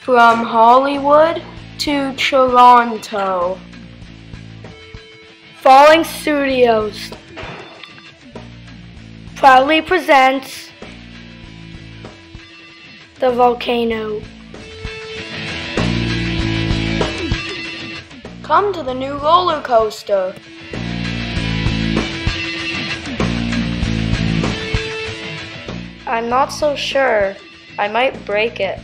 from Hollywood to Toronto. Falling Studios proudly presents the volcano. Come to the new roller coaster. I'm not so sure. I might break it.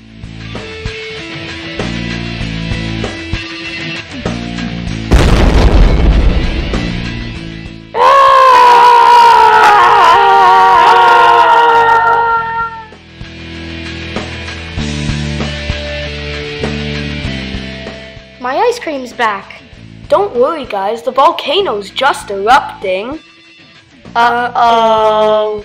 My ice cream's back. Don't worry, guys, the volcano's just erupting. Uh oh.